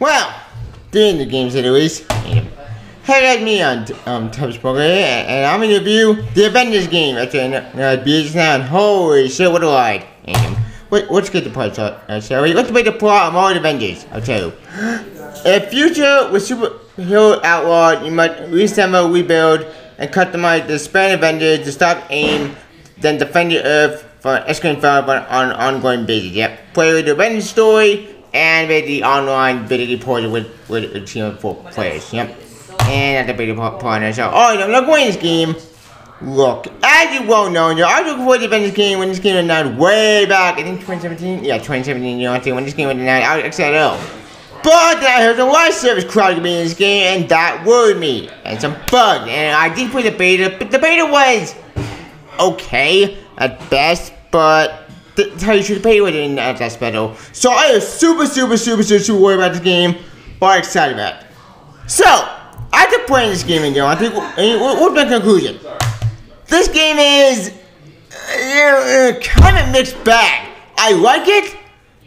Well, during the games anyways. Hey guys, me on um Tubbs Poker and, I'm gonna review the Avengers game. Actually, uh, beers now. Holy shit, what a ride! And, wait, let's get the out, uh, shall we? Let's make the plot of all the Avengers. I'll tell you. In future with superhero outlawed, you must reassemble, rebuild, and customize the Span Avengers to stop AIM, then defend the Earth for escalating fire on an ongoing basis. Yep. Play with the Avengers story and with the online ability portal with, with a team of four players. Yep. And at the beta partner. So, oh, I'm not going this game. Look, as you well know, I was looking forward to Avengers game when this game was announced way back. I think 2017. Yeah, 2017. You know, I think when this game was announced, I was excited. But then I heard a live service crowd to be in this game, and that worried me. And some bugs. And I did play the beta, but the beta was okay at best, but that's how you should play with it in at that special. So I was super, super, super, super, super worried about this game, but excited about it. So, after playing this game again, I think, what's my conclusion? This game is uh, kind of mixed bag. I like it,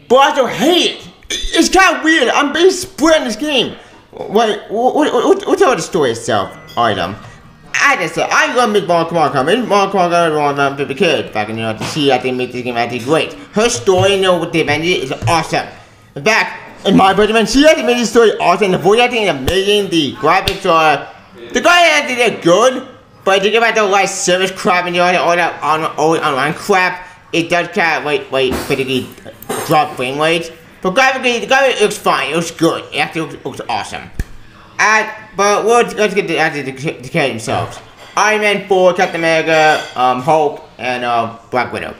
but I also hate it. It's kind of weird. I'm being split in this game. Wait, what, what, what's about the story itself? Item. I just said, I love Miss Mark Markham. Miss Mark Markham was my favorite kid back in you know, to see I think make this game actually great. Her story, you know, with the Avengers is awesome. In fact, in my opinion, she actually made this story awesome. The voice acting is amazing. The graphics are, the guy acting they're good, but think about the like service crap and all that, all that on, all online crap, it does kind of wait, wait, particularly drop frame rates. But graphically, the graphic looks fine. It looks good. It actually looks, looks awesome. And, but let's, let's get to, actually the, the themselves. Iron Man, Thor, Captain America, um, Hulk, and uh, Black Widow.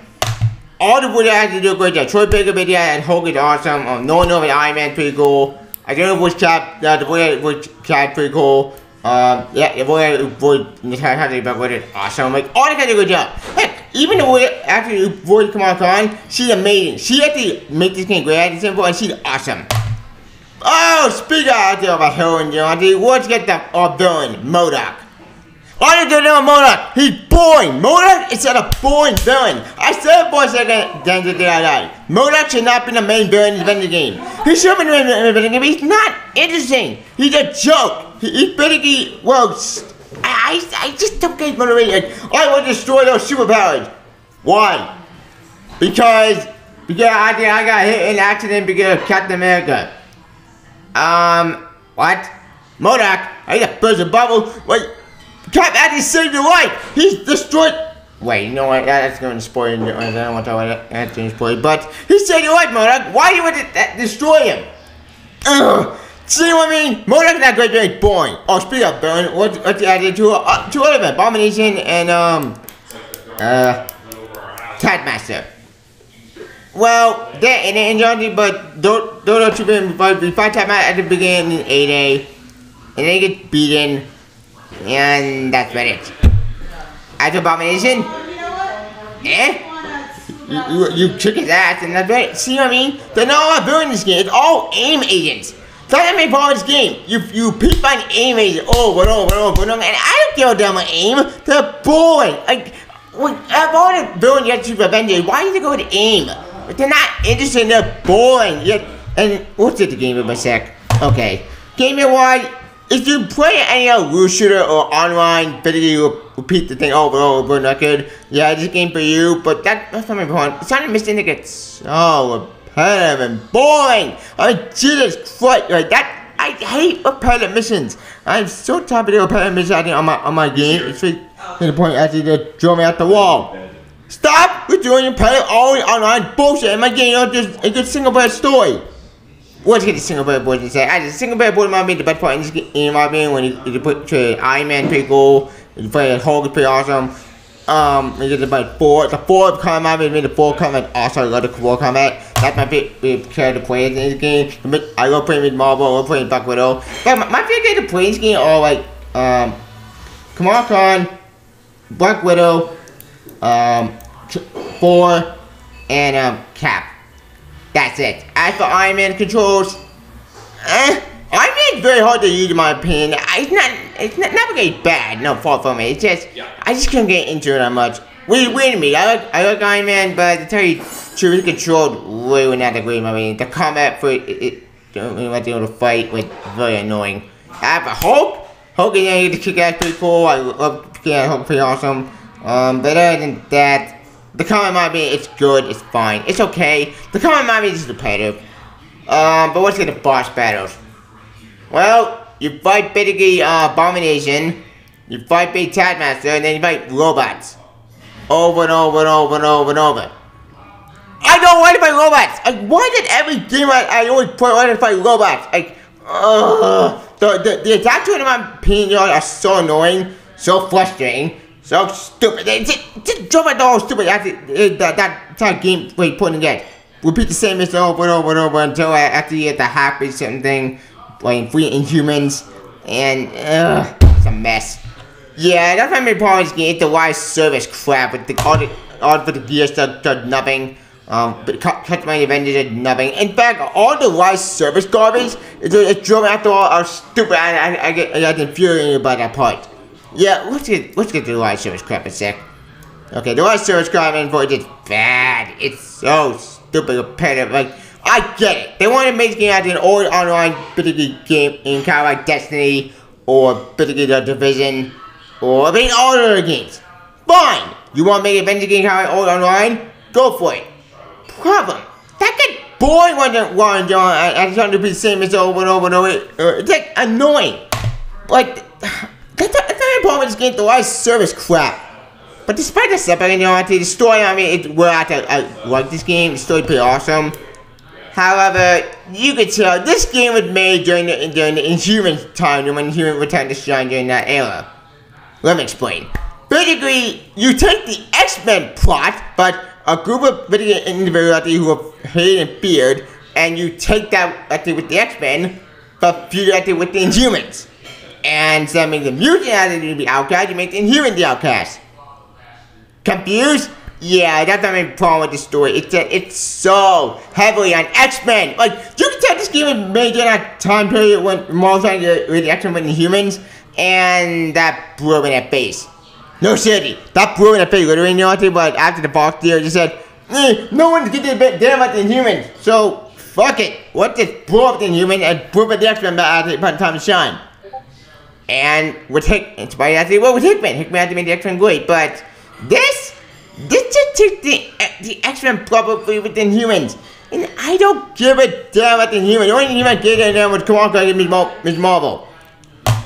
All the voice actors do a great job. Troy Baker, video and Hulk is awesome. Um, no one knows Iron Man pretty cool. I don't know voice chat, uh, the voice voice chat pretty cool. Um, yeah, the voice voice Natasha Black Widow is awesome. Like all the guys do a good job. Heck, even the way after voice Kamala Khan, she's amazing. She actually make this game great, at simple, and she's awesome. Oh, speak out there about heroin, Deontay. Let's get the uh, villain, MODOK. I didn't know MODOK. He's boring. MODOK is a boring villain. I said boy second then the day. MODOK should not be the main villain in the game. He should been the main villain in the game. But he's not interesting. He's a joke. He, he's basically, well, I, I, I just don't get motivated. I want to destroy those superpowers. Why? Because, because I I got hit in accident because of Captain America. Um, what? MODOK, I to burst a bubble. Wait, Cap actually saved your life. He's destroyed. Wait, you know what? That's going to spoil. I don't want to talk about that. That's spoil. But he saved your life, MODOK. Why you want to destroy him? Ugh. See what I mean? MODOK's not great, very boring. Oh, speak up, Burn. What, what's the idea to uh, two other Abomination and um uh Taskmaster. Well, that and Angelity, but don't don't know too. But we fight Taskmaster at the beginning in 8A, and then get beaten, and that's about it. As Abomination, eh? You, you, you kick his ass, and that's right. See what I mean? They're not all doing this game. It's all aim agents. That's the main part of this game. You you peep on aim agents over and over and over and over, and I don't give a damn aim. They're boring. Like, when, of all the villains you have to Avengers, why did they go to aim? But they're not interesting. They're boring. Yet, and what's it? The game of a sec. Okay, game wide. If you play any other rule shooter or online, basically you repeat the thing over and over, not good. Yeah, this game for you, but that, that's not my point. It's not a mistake that gets so repetitive and boring. I mean, Jesus Christ, like that. I hate repetitive missions. I'm so tired of the repetitive missions on my on my game. It's like to the point actually they drove me out the wall. Stop with doing repetitive all online bullshit my game. You know, just a good single player story. Let's get the single player boys and say, I just single player boy might be the best part in this in my opinion, when you, you put to Iron Man pretty cool, you play Hulk is pretty awesome. Um, we get about four, the four combat, made the four combat, also I love the four combat. That's my favorite character to play in this game. I love playing with Marvel, I love playing Black Widow. But my, my favorite character to play in this game are like, um, Kamala Khan, Black Widow, um, Thor, and um, Cap. That's it. As for Iron Man controls, eh, Iron Man's very hard to use in my opinion. It's not, it's not, never get bad, no fault from me. It's just, I just couldn't get into it that much. Wait, wait a minute, I like, I like Iron Man, but to tell you the truth, the controlled really not that great, I mean, the combat for it, it don't really want to able to fight with very annoying. I have a Hulk. Hulk is yeah, the kick ass pretty cool. I love yeah, Hulk pretty awesome. Um, but other than that, the common mommy it's good, it's fine, it's okay. The common mommy is repetitive. Um, but what's get the boss battles? Well, you fight basically uh, Abomination, you fight Big Taskmaster, and then you fight robots. Over and over and over and over and over. I don't want to fight robots! Like, why did every game I, I always play want to fight robots? Like, ugh. The, the, the attack to my opinion are so annoying, so frustrating, so stupid. Just, just jump at all stupid. That's, it, that, that, that game wait, putting it. Repeat the same mission over and over and over until I, after you get the happy something, like free Inhumans, and, it's a mess. Yeah, that's my main problem game. It's the live service crap with the all the all for the gears that does nothing. Um, but cut my Avengers did nothing. In fact, all the live service garbage it's, it's driven after all are stupid. I, I, I I get infuriated by that part. Yeah, let's get let's get the live service crap a sec. Okay, the live service crap info is bad. It's so stupid repetitive. Like I get it. They want to make game out an old online particular game in kind of like Destiny or particular Division or I mean all other games. Fine. You want to make Avengers game kind of old online? Go for it. Problem. That boring when you're one John. I, I trying to be the same as over and over and over. It's like annoying. Like that's, that's a problem with this game. The live service crap. But despite the stuff, you know, the story, I mean, it, we're at I like this game. The story pretty awesome. However, you could tell this game was made during the during the Inhuman time when Inhuman returned to shine during that era. Let me explain. Basically, you take the X-Men plot, but a group of individuals who are hair and beard, and you take that actually with the X-Men, but fuse it with the Inhumans. And of making the mutant identity the outcast, you make the Inhuman the outcast. Confused? Yeah, that's my problem with the story. It's that it's so heavily on X-Men. Like, you can tell this game was made during that time period when Marvel trying to with the X-Men with the humans, and that blew in that face. No shitty. That blew in the face. Literally, you know? But after the box deal, just said, eh, no one's getting a damn about the humans. So, fuck it. What just blew up the human and blew up the X-Men by the time to shine. And with Hick, by actually, well, with Hickman. Hickman had to make the X-Men great, but this, this just took the, the X-Men probably within humans. And I don't give a damn about the human. The only thing I give a damn was come on, Ms. Marvel.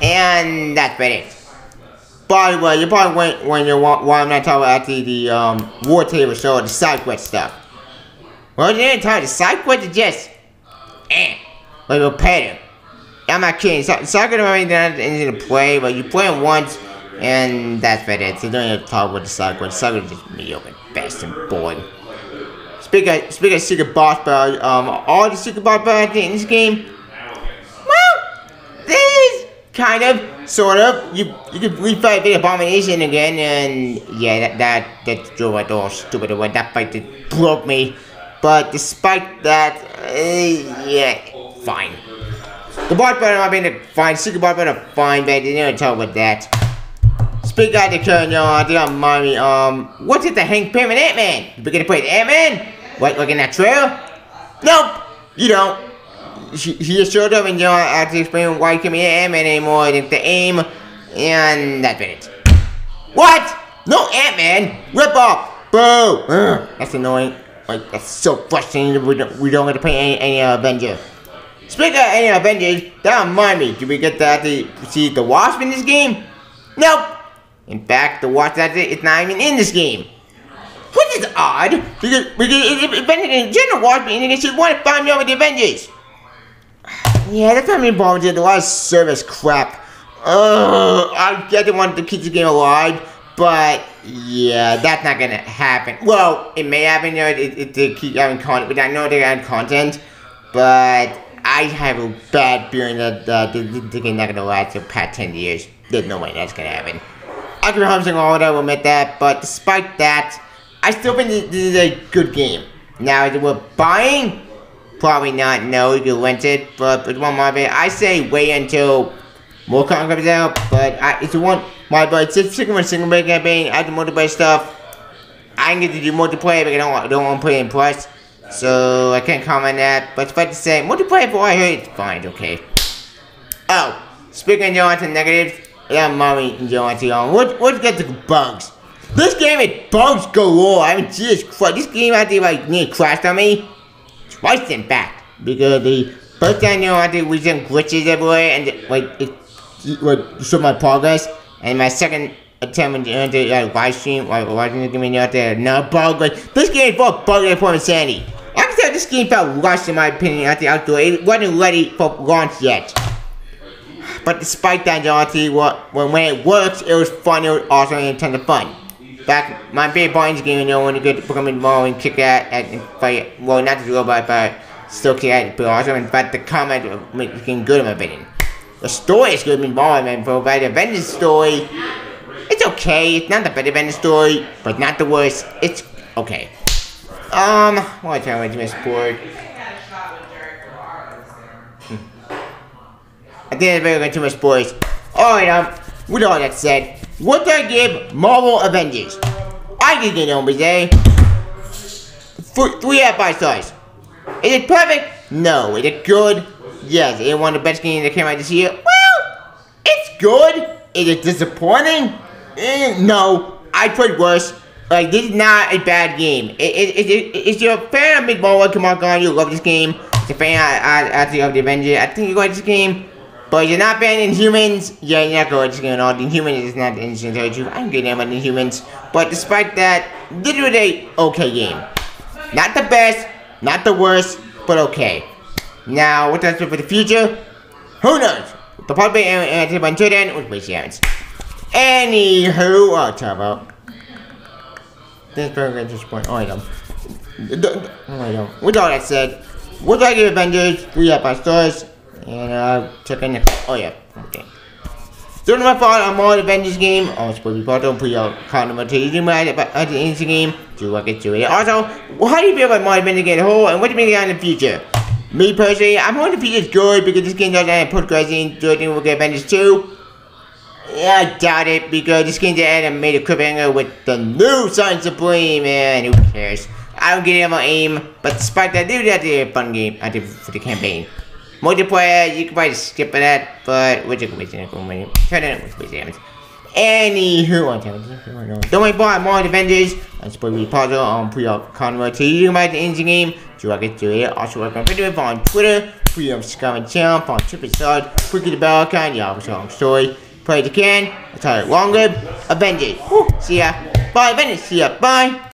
And that's about it. By the way, you probably went when you want why I'm not talking about the, the um war table show or the side quest stuff. Well, didn't tell the side quest is just eh, like repetitive. I'm not kidding. So, soccer don't have anything to play, but you play it once, and that's about it. So you don't even talk about the quest. Soccer is just mediocre, best and boring. Speaking of, speaking of secret boss battle, um, all the secret boss battles in this game, well, this is kind of, sort of. You you can refight the abomination again, and yeah, that that that drove it all stupid. Away. That fight just broke me. But despite that, uh, yeah, fine. The boss battle, I mean, the fine. Secret boss battle, fine, but you don't talk about that. Speak out the current, y'all. I think I'm mommy. Um, what's it, the Hank Pym and Ant-Man? You gonna play Ant-Man? What, looking at trail? Nope, you don't he, he just showed up and you know, I had to explain why you can't be Ant-Man anymore. Think the aim, and that's it. What? No Ant-Man? Rip off! Boo! Ugh, that's annoying. Like, that's so frustrating we don't, we don't get to play any, any uh, Avenger. Speaking of any Avengers, that remind me, did we get that to see the Wasp in this game? Nope. In fact, the Wasp, that's it, it's not even in this game. Which is odd, because, because if, if, if General Wasp in it, she want to find me over the Avengers. Yeah, that's not me involved in a lot of service crap. Ugh, I get they want to keep the game alive, but yeah, that's not gonna happen. Well, it may happen, you know, it, it, they keep having content, but I know they add content, but I have a bad feeling that uh, the, the, the not gonna last for past 10 years. There's no way that's gonna happen. Have all that, I will admit that, but despite that, I still think this is a good game. Now, if we're buying, Probably not. No, you can rent it, but it's one bad. I say wait until more content comes out. But I, it's one my but it's sticking with single player campaign. I do multiplayer stuff. I can get to do multiplayer, but I don't, don't want to play in plus. So I can't comment on that. But if I say multiplayer for I it's fine, okay. Oh, speaking of Johnson negatives, yeah, mommy and Johnson on. What let's get to bugs. This game it bugs galore. I mean Jesus Christ, this game out there like near crashed on me. Twice in fact. Because the first time you know I did was some glitches everywhere and like it, it like showed my progress. And my second attempt to enter uh, live stream while watching the game out there, no bug like this game is full of bug for insanity. This game felt rushed in my opinion at the outdoor. It wasn't ready for launch yet. But despite that, what when, it worked, it was fun, it was awesome, and a ton of fun. Back, my favorite in this game, you know, when you get to become involved and kick at and fight, well, not the robot, but still kick at, but in fact, the combat makes the game good, in my opinion. The story is good, involved, man, for the Avengers story, it's okay, it's not the better Avengers story, but not the worst, it's okay. Um, what time I just board. I think that's very too much spoilers. Alright, um, with all that said, what do I give Marvel Avengers? I give it eh? For three out of five stars. Is it perfect? No. Is it good? Yes. Is it one of the best games that came out this year? Well, it's good. Is it disappointing? Eh, no. I played worse. Like, this is not a bad game. It, it, it, it, if you're a fan of Big Marvel, come on, you love this game. If you're a fan, I, of the Avengers, I think you like this game. But you're not banning humans, yeah, you're not going to get all the humans is not the interesting to you. I'm getting about the humans. But despite that, literally okay game. Not the best, not the worst, but okay. Now, what does it for the future? Who knows? The public and until then, which happens. Anywho, I'll talk about. This program just point. Oh, I don't. Oh, I don't. With all that said, I give Avengers? Three up five stars. And uh, check in the. Oh yeah, okay. Don't my fault. I'm on Avengers game. I was supposed to be part of your connotation my Avengers game. Do I get to it? Also, how do you feel about my Avengers game whole, and what do you think in the future? Me personally, I'm hoping the future is good because this game doesn't have progressing. Do I think we'll get Avengers 2? Yeah, I doubt it because this game did made a cliffhanger with the new Sun Supreme, and who cares? I don't get on my aim, but despite that, did have a fun game uh, I did for the campaign. Multiplayer, you can probably skip that, but we're just wasting it when you turn it with space damage. Anywho, I'm telling you, don't wait for more Avengers. I'm supposed to be puzzle on pre-op convert to you about the engine game. Do I get to it? Also, work on video on Twitter, pre-op Scum channel, on TripAdvisor, click the bell icon, yeah, was long story. Play it again, I'll tell it longer. Avengers. Woo, see ya. Bye, Avengers. See ya. Bye.